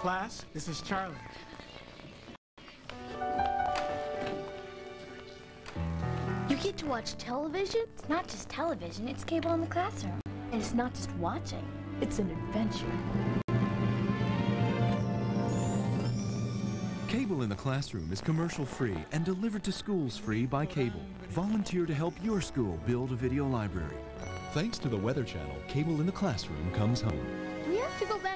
Class, this is Charlie. You get to watch television? It's not just television, it's cable in the classroom. And it's not just watching, it's an adventure. Cable in the Classroom is commercial free and delivered to schools free by cable. Volunteer to help your school build a video library. Thanks to the Weather Channel, Cable in the Classroom comes home. We have to go back?